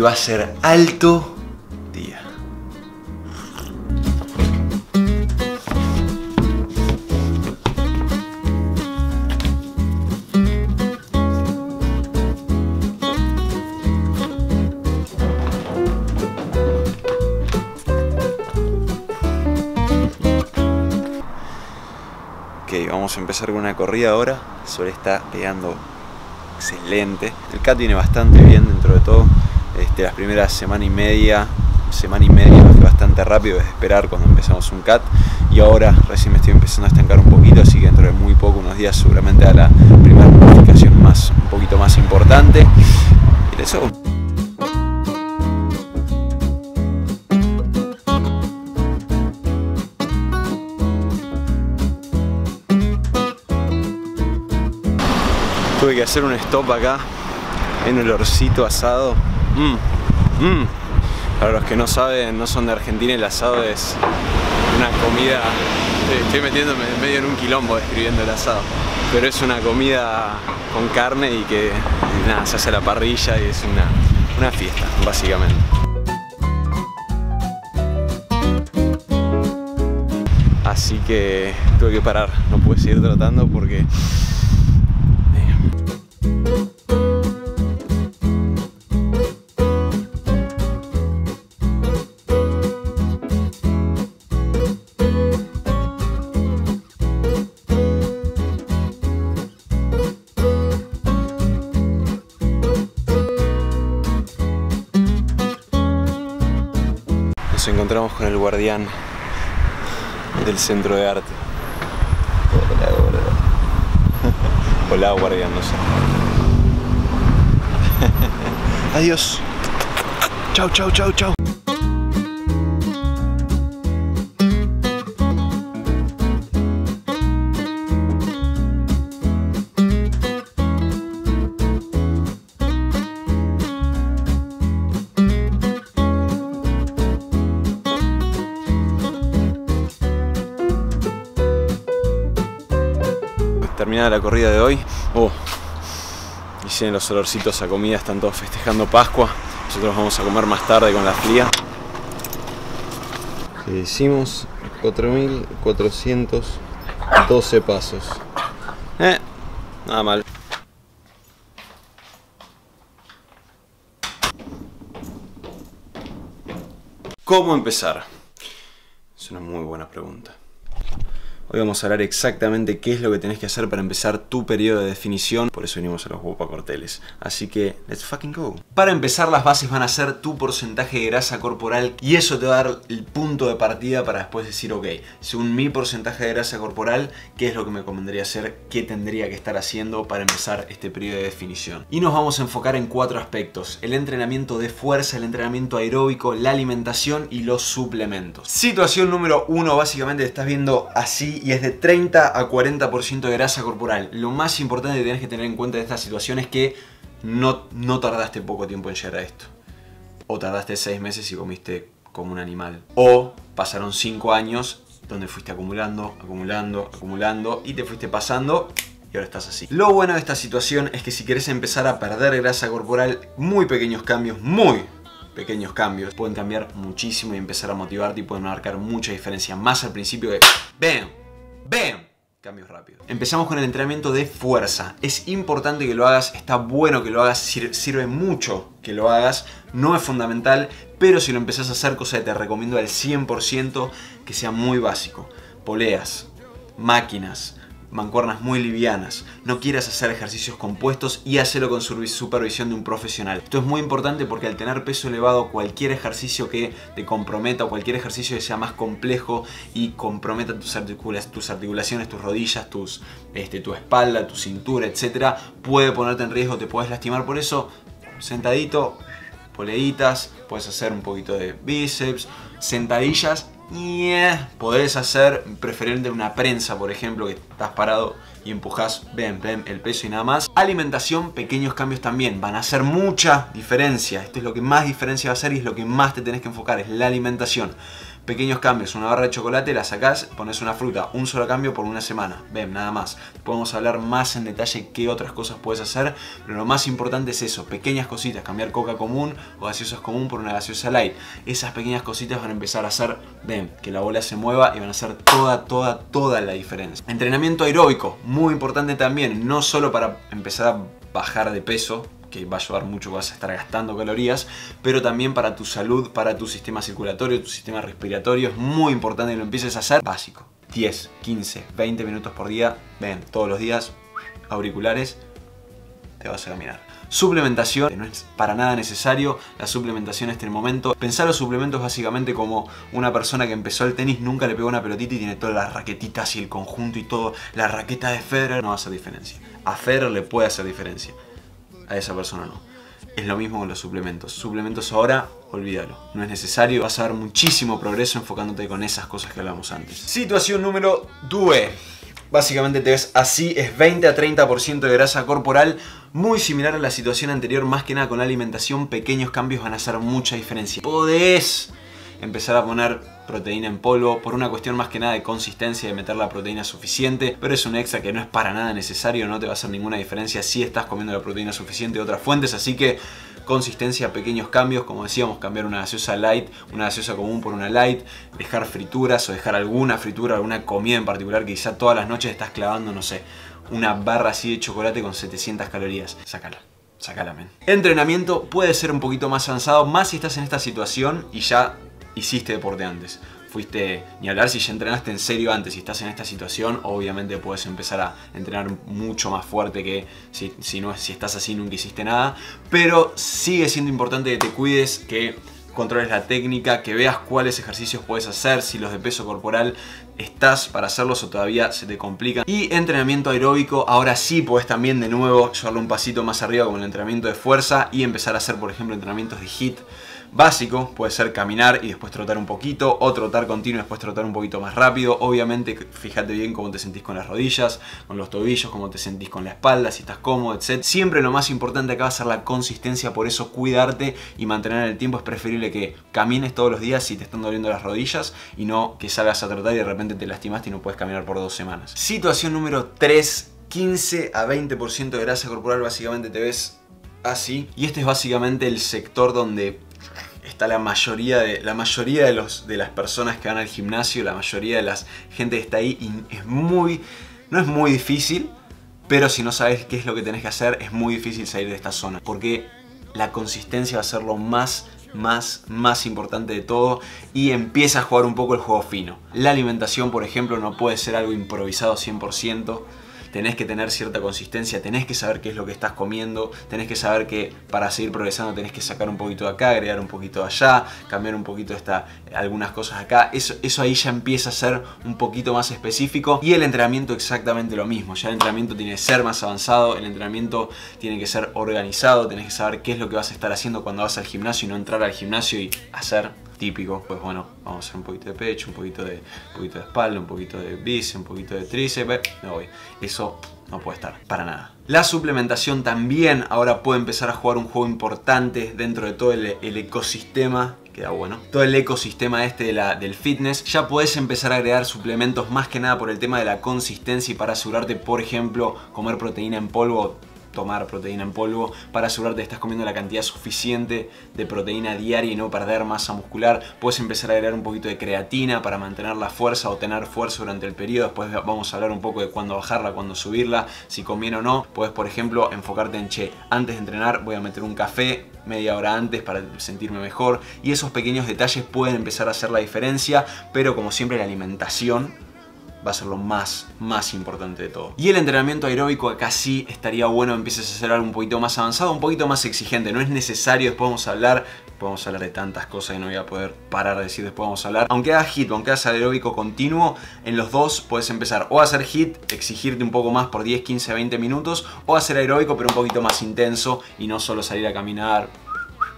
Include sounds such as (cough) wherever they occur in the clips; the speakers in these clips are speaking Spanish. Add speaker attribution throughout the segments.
Speaker 1: Hoy va a ser alto día. Ok, vamos a empezar con una corrida ahora. El sol está pegando excelente. El CAT viene bastante bien dentro de todo. Este, las primeras semana y media, semana y media fue bastante rápido de esperar cuando empezamos un CAT. Y ahora recién me estoy empezando a estancar un poquito, así que dentro de muy poco, unos días, seguramente a la primera modificación más, un poquito más importante. Y eso Tuve que hacer un stop acá en el olorcito asado. Mm, mm. Para los que no saben, no son de Argentina, el asado es una comida. Estoy metiéndome medio en un quilombo describiendo el asado. Pero es una comida con carne y que nada, se hace la parrilla y es una, una fiesta, básicamente. Así que tuve que parar, no pude seguir tratando porque encontramos con el guardián del centro de arte. Hola, (laughs) hola. Hola, guardián, no sé. Adiós. Chau, chau, chau, chau. Terminada la corrida de hoy. Oh, y los olorcitos a comida, están todos festejando Pascua. Nosotros vamos a comer más tarde con la fría. hicimos 4.412 pasos. Eh, nada mal. ¿Cómo empezar? Es una muy buena pregunta. Hoy vamos a hablar exactamente qué es lo que tenés que hacer para empezar tu periodo de definición. Por eso venimos a los corteles. Así que, let's fucking go. Para empezar, las bases van a ser tu porcentaje de grasa corporal y eso te va a dar el punto de partida para después decir, ok, según mi porcentaje de grasa corporal, ¿qué es lo que me convendría hacer? ¿Qué tendría que estar haciendo para empezar este periodo de definición? Y nos vamos a enfocar en cuatro aspectos. El entrenamiento de fuerza, el entrenamiento aeróbico, la alimentación y los suplementos. Situación número uno, básicamente te estás viendo así y es de 30 a 40% de grasa corporal. Lo más importante que tienes que tener en cuenta de esta situación es que no, no tardaste poco tiempo en llegar a esto. O tardaste 6 meses y comiste como un animal. O pasaron 5 años donde fuiste acumulando, acumulando, acumulando y te fuiste pasando y ahora estás así. Lo bueno de esta situación es que si quieres empezar a perder grasa corporal, muy pequeños cambios, muy pequeños cambios pueden cambiar muchísimo y empezar a motivarte y pueden marcar mucha diferencia. Más al principio de ¡BAM! ¡Bam! Cambios rápidos. Empezamos con el entrenamiento de fuerza. Es importante que lo hagas, está bueno que lo hagas, sirve mucho que lo hagas. No es fundamental, pero si lo empezás a hacer, cosa que te recomiendo al 100% que sea muy básico. Poleas, máquinas, mancuernas muy livianas, no quieras hacer ejercicios compuestos y hacerlo con supervisión de un profesional. Esto es muy importante porque al tener peso elevado, cualquier ejercicio que te comprometa o cualquier ejercicio que sea más complejo y comprometa tus, articulaciones, tus rodillas, tus, este, tu espalda, tu cintura, etcétera, puede ponerte en riesgo, te puedes lastimar. Por eso, sentadito, poleitas, puedes hacer un poquito de bíceps, sentadillas Yeah. Podés hacer preferente una prensa, por ejemplo, que estás parado y empujas, ven, ven, el peso y nada más. Alimentación, pequeños cambios también. Van a hacer mucha diferencia. Esto es lo que más diferencia va a hacer y es lo que más te tenés que enfocar, es la alimentación. Pequeños cambios, una barra de chocolate, la sacás, pones una fruta, un solo cambio por una semana. Ven, nada más. Podemos hablar más en detalle qué otras cosas puedes hacer, pero lo más importante es eso, pequeñas cositas, cambiar coca común o gaseosas común por una gaseosa light. Esas pequeñas cositas van a empezar a hacer, ven, que la bola se mueva y van a hacer toda, toda, toda la diferencia. Entrenamiento aeróbico, muy importante también, no solo para empezar a bajar de peso, que va a ayudar mucho, vas a estar gastando calorías, pero también para tu salud, para tu sistema circulatorio, tu sistema respiratorio, es muy importante que lo empieces a hacer básico. 10, 15, 20 minutos por día, ven, todos los días, auriculares, te vas a caminar. Suplementación, no es para nada necesario la suplementación en este momento. Pensar los suplementos básicamente como una persona que empezó el tenis, nunca le pegó una pelotita y tiene todas las raquetitas y el conjunto y todo. La raqueta de Federer no hacer diferencia. A Federer le puede hacer diferencia a esa persona no. Es lo mismo con los suplementos. Suplementos ahora, olvídalo. No es necesario. Vas a ver muchísimo progreso enfocándote con esas cosas que hablamos antes. Situación número 2. Básicamente te ves así, es 20 a 30% de grasa corporal, muy similar a la situación anterior, más que nada con la alimentación, pequeños cambios van a hacer mucha diferencia. Podés empezar a poner proteína en polvo por una cuestión más que nada de consistencia de meter la proteína suficiente, pero es un extra que no es para nada necesario, no te va a hacer ninguna diferencia si estás comiendo la proteína suficiente de otras fuentes, así que consistencia, pequeños cambios, como decíamos, cambiar una gaseosa light, una gaseosa común por una light, dejar frituras o dejar alguna fritura, alguna comida en particular que quizá todas las noches estás clavando, no sé, una barra así de chocolate con 700 calorías, sácala. Sácala, men. Entrenamiento puede ser un poquito más avanzado, más si estás en esta situación y ya hiciste deporte antes. Fuiste, ni hablar si ya entrenaste en serio antes, si estás en esta situación, obviamente puedes empezar a entrenar mucho más fuerte que si, no, si estás así nunca hiciste nada. Pero sigue siendo importante que te cuides, que controles la técnica, que veas cuáles ejercicios puedes hacer, si los de peso corporal estás para hacerlos o todavía se te complican. Y entrenamiento aeróbico, ahora sí puedes también de nuevo llevarlo un pasito más arriba como el entrenamiento de fuerza y empezar a hacer por ejemplo entrenamientos de HIIT básico, puede ser caminar y después trotar un poquito, o trotar continuo y después trotar un poquito más rápido. Obviamente, fíjate bien cómo te sentís con las rodillas, con los tobillos, cómo te sentís con la espalda, si estás cómodo, etc. Siempre lo más importante acá va a ser la consistencia, por eso cuidarte y mantener el tiempo. Es preferible que camines todos los días si te están doliendo las rodillas y no que salgas a trotar y de repente te lastimaste y no puedes caminar por dos semanas. Situación número 3. 15 a 20% de grasa corporal básicamente te ves así. Y este es básicamente el sector donde está la mayoría de, la mayoría de, los, de las personas que van al gimnasio, la mayoría de la gente que está ahí, y es muy, no es muy difícil, pero si no sabes qué es lo que tenés que hacer, es muy difícil salir de esta zona, porque la consistencia va a ser lo más más, más importante de todo y empieza a jugar un poco el juego fino. La alimentación, por ejemplo, no puede ser algo improvisado 100% tenés que tener cierta consistencia, tenés que saber qué es lo que estás comiendo, tenés que saber que para seguir progresando tenés que sacar un poquito de acá, agregar un poquito de allá, cambiar un poquito esta, algunas cosas acá. Eso, eso ahí ya empieza a ser un poquito más específico y el entrenamiento exactamente lo mismo. Ya el entrenamiento tiene que ser más avanzado, el entrenamiento tiene que ser organizado, tenés que saber qué es lo que vas a estar haciendo cuando vas al gimnasio y no entrar al gimnasio y hacer típico, pues bueno, vamos a hacer un poquito de pecho, un poquito de, un poquito de espalda, un poquito de bíceps, un poquito de tríceps, me voy. Eso no puede estar, para nada. La suplementación también ahora puede empezar a jugar un juego importante dentro de todo el, ecosistema queda bueno. Todo el ecosistema este de la, del fitness, ya puedes empezar a agregar suplementos más que nada por el tema de la consistencia y para asegurarte, por ejemplo, comer proteína en polvo tomar proteína en polvo para asegurarte que estás comiendo la cantidad suficiente de proteína diaria y no perder masa muscular. Puedes empezar a agregar un poquito de creatina para mantener la fuerza o tener fuerza durante el periodo. Después vamos a hablar un poco de cuándo bajarla, cuándo subirla, si conviene o no. Puedes, por ejemplo, enfocarte en, che, antes de entrenar voy a meter un café media hora antes para sentirme mejor. Y esos pequeños detalles pueden empezar a hacer la diferencia, pero como siempre la alimentación va a ser lo más, más importante de todo. Y el entrenamiento aeróbico acá sí estaría bueno empieces a hacer algo un poquito más avanzado, un poquito más exigente. No es necesario, después vamos a hablar, podemos hablar de tantas cosas que no voy a poder parar de decir, después vamos a hablar. Aunque hagas hit aunque hagas aeróbico continuo, en los dos puedes empezar o a hacer hit, exigirte un poco más por 10, 15, 20 minutos, o hacer aeróbico pero un poquito más intenso y no solo salir a caminar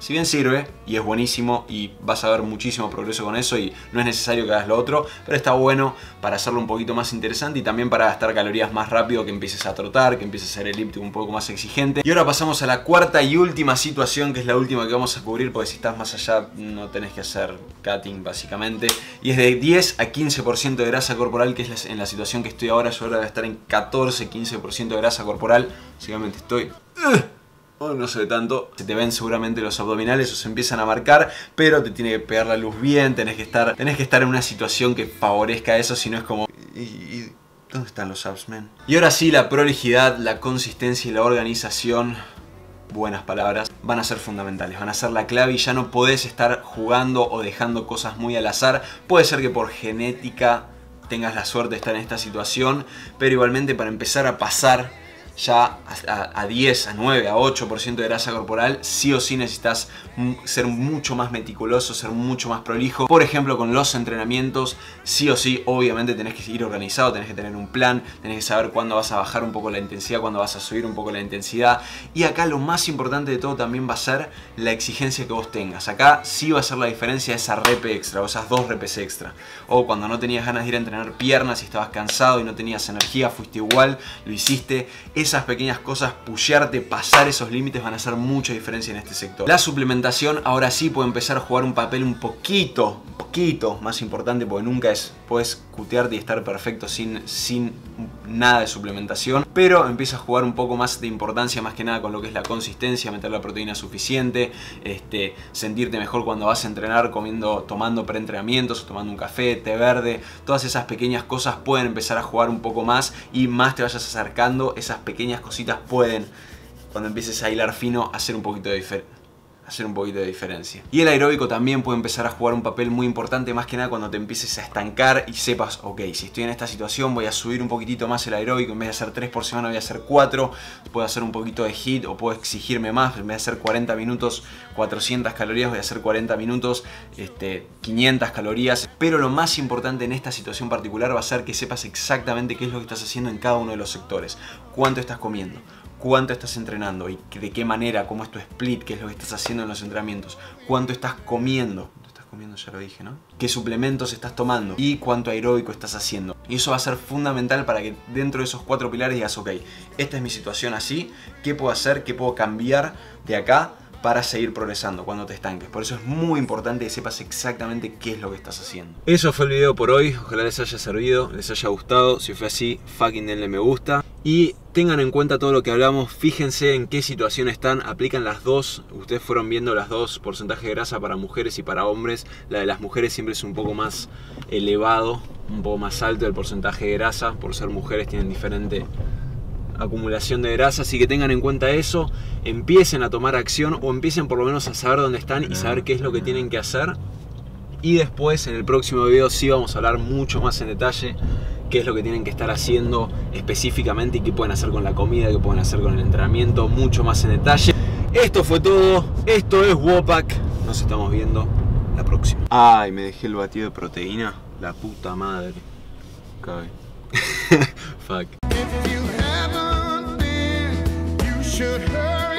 Speaker 1: Si bien sirve y es buenísimo y vas a ver muchísimo progreso con eso y no es necesario que hagas lo otro, pero está bueno para hacerlo un poquito más interesante y también para gastar calorías más rápido, que empieces a trotar, que empieces a hacer elíptico un poco más exigente. Y ahora pasamos a la cuarta y última situación, que es la última que vamos a cubrir, porque si estás más allá no tenés que hacer cutting básicamente. Y es de 10 a 15% de grasa corporal, que es en la situación que estoy ahora, yo ahora voy a estar en 14-15% de grasa corporal. Básicamente estoy... ¡uh! no ve tanto, se te ven seguramente los abdominales o se empiezan a marcar, pero te tiene que pegar la luz bien, tenés que estar, tenés que estar en una situación que favorezca eso, si no es como... ¿Y, dónde están los abs, man? Y ahora sí, la prolijidad, la consistencia y la organización buenas palabras, van a ser fundamentales, van a ser la clave y ya no podés estar jugando o dejando cosas muy al azar. Puede ser que por genética tengas la suerte de estar en esta situación, pero igualmente para empezar a pasar ya a, 10, a 9, a 8% de grasa corporal, sí o sí necesitas ser mucho más meticuloso, ser mucho más prolijo. Por ejemplo, con los entrenamientos, sí o sí, obviamente tenés que ir organizado, tenés que tener un plan, tenés que saber cuándo vas a bajar un poco la intensidad, cuándo vas a subir un poco la intensidad. Y acá lo más importante de todo también va a ser la exigencia que vos tengas. Acá sí va a ser la diferencia esa rep extra o esas dos repes extra. O cuando no tenías ganas de ir a entrenar piernas y estabas cansado y no tenías energía, fuiste igual, lo hiciste esas pequeñas cosas, pushearte, pasar esos límites van a hacer mucha diferencia en este sector. La suplementación ahora sí puede empezar a jugar un papel un poquito, poquito más importante porque nunca es, puedes cutearte y estar perfecto sin, sin nada de suplementación, pero empieza a jugar un poco más de importancia más que nada con lo que es la consistencia, meter la proteína suficiente, este, sentirte mejor cuando vas a entrenar comiendo, tomando preentrenamientos, tomando un café, té verde, todas esas pequeñas cosas pueden empezar a jugar un poco más y más te vayas acercando, esas pequeñas cositas pueden, cuando empieces a hilar fino, hacer un poquito de hacer un poquito de diferencia. Y el aeróbico también puede empezar a jugar un papel muy importante, más que nada cuando te empieces a estancar y sepas, ok, si estoy en esta situación voy a subir un poquitito más el aeróbico, en vez de hacer 3 por semana voy a hacer 4, puedo hacer un poquito de hit o puedo exigirme más, en vez de hacer 40 minutos 400 calorías voy a hacer 40 minutos este, 500 calorías, pero lo más importante en esta situación particular va a ser que sepas exactamente qué es lo que estás haciendo en cada uno de los sectores, cuánto estás comiendo, cuánto estás entrenando y de qué manera, cómo es tu split, qué es lo que estás haciendo en los entrenamientos, cuánto estás comiendo, estás comiendo ya lo dije, ¿no? ¿Qué suplementos estás tomando y cuánto aeróbico estás haciendo? Y eso va a ser fundamental para que dentro de esos cuatro pilares digas, ok, esta es mi situación así, ¿qué puedo hacer? ¿Qué puedo cambiar de acá? Para seguir progresando cuando te estanques. Por eso es muy importante que sepas exactamente qué es lo que estás haciendo. Eso fue el video por hoy. Ojalá les haya servido, les haya gustado. Si fue así, fucking denle me gusta. Y tengan en cuenta todo lo que hablamos. Fíjense en qué situación están. Aplican las dos. Ustedes fueron viendo las dos porcentajes de grasa para mujeres y para hombres. La de las mujeres siempre es un poco más elevado, un poco más alto el porcentaje de grasa. Por ser mujeres tienen diferente acumulación de grasa, así que tengan en cuenta eso, empiecen a tomar acción o empiecen por lo menos a saber dónde están y saber qué es lo que tienen que hacer. Y después en el próximo video sí vamos a hablar mucho más en detalle qué es lo que tienen que estar haciendo específicamente y qué pueden hacer con la comida, qué pueden hacer con el entrenamiento, mucho más en detalle. Esto fue todo, esto es Wopak, nos estamos viendo la próxima. Ay, me dejé el batido de proteína, la puta madre. (laughs) Fuck. should hurt.